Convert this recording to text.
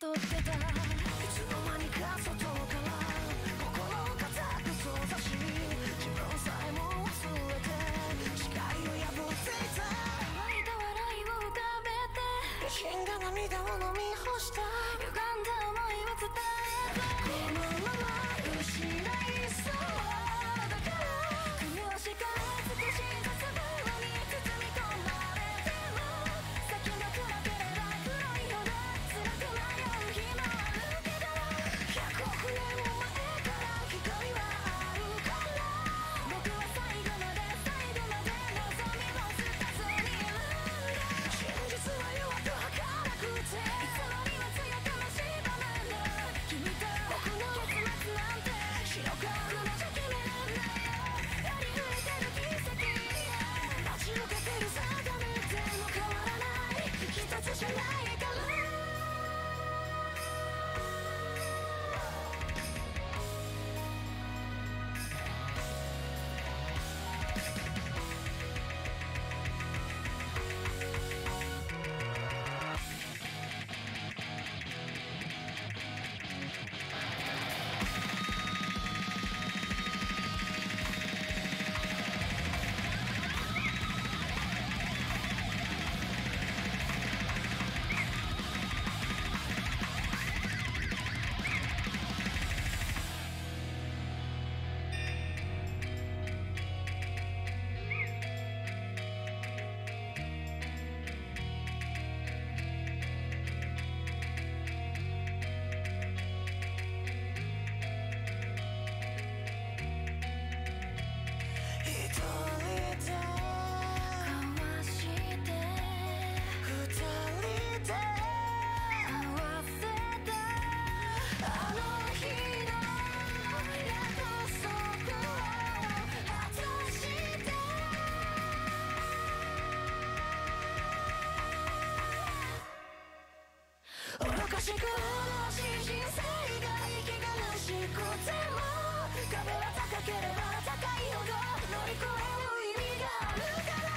とってたしくし人生が息苦しくても壁は高ければ高いほど乗り越える意味があるから